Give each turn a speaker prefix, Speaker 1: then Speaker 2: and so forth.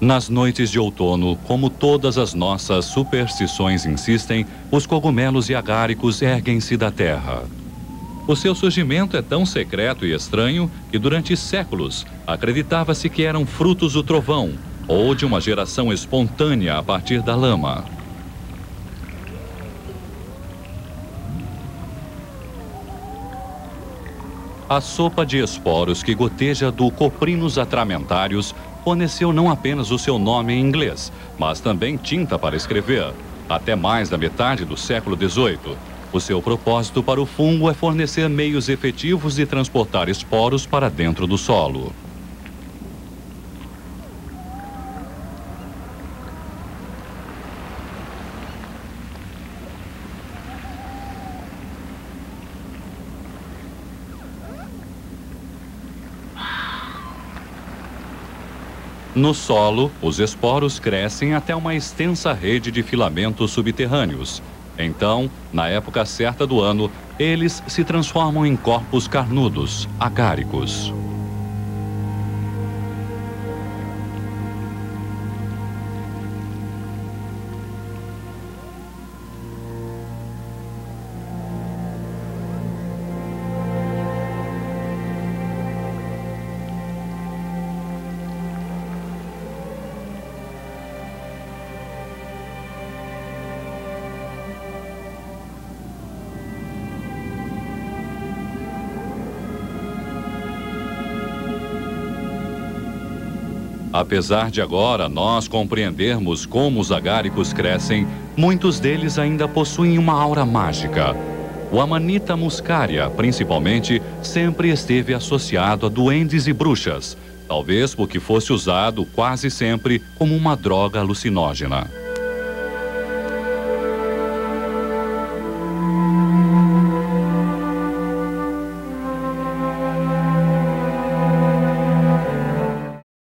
Speaker 1: Nas noites de outono, como todas as nossas superstições insistem, os cogumelos e agáricos erguem-se da terra. O seu surgimento é tão secreto e estranho que durante séculos acreditava-se que eram frutos do trovão ou de uma geração espontânea a partir da lama. A sopa de esporos que goteja do Coprinus atramentários forneceu não apenas o seu nome em inglês, mas também tinta para escrever. Até mais da metade do século XVIII, o seu propósito para o fungo é fornecer meios efetivos de transportar esporos para dentro do solo. No solo, os esporos crescem até uma extensa rede de filamentos subterrâneos. Então, na época certa do ano, eles se transformam em corpos carnudos, agáricos. Apesar de agora nós compreendermos como os agáricos crescem, muitos deles ainda possuem uma aura mágica. O Amanita muscaria, principalmente, sempre esteve associado a duendes e bruxas, talvez porque fosse usado quase sempre como uma droga alucinógena.